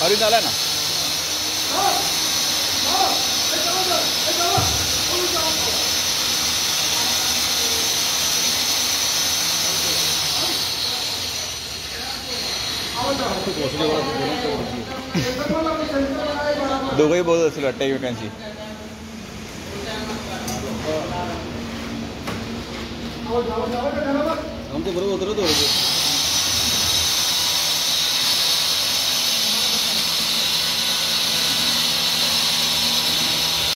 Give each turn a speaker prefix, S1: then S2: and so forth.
S1: हरी डाला ना? दोघंही बोलत असेल वैकेंसी हम
S2: तो बरोबर होतं तो